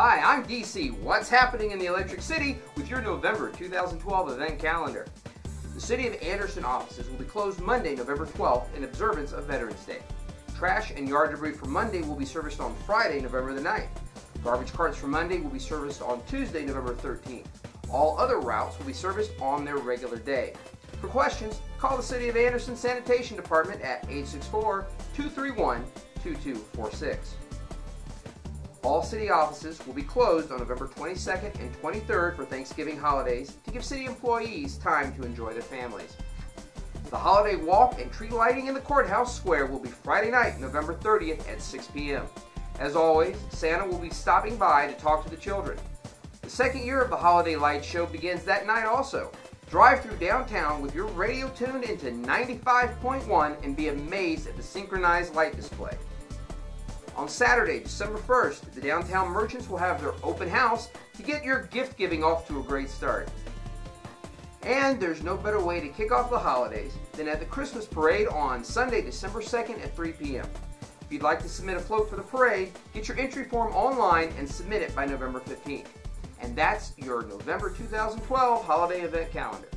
Hi, I'm DC. What's happening in the Electric City with your November 2012 event calendar? The City of Anderson offices will be closed Monday, November 12th in observance of Veterans Day. Trash and yard debris for Monday will be serviced on Friday, November the 9th. Garbage carts for Monday will be serviced on Tuesday, November 13th. All other routes will be serviced on their regular day. For questions, call the City of Anderson Sanitation Department at 864 231 2246. All city offices will be closed on November 22nd and 23rd for Thanksgiving holidays to give city employees time to enjoy their families. The holiday walk and tree lighting in the courthouse square will be Friday night, November 30th at 6 p.m. As always, Santa will be stopping by to talk to the children. The second year of the Holiday Light Show begins that night also. Drive through downtown with your radio tuned into 95.1 and be amazed at the synchronized light display. On Saturday, December 1st, the downtown merchants will have their open house to get your gift giving off to a great start. And there's no better way to kick off the holidays than at the Christmas parade on Sunday, December 2nd at 3 p.m. If you'd like to submit a float for the parade, get your entry form online and submit it by November 15th. And that's your November 2012 holiday event calendar.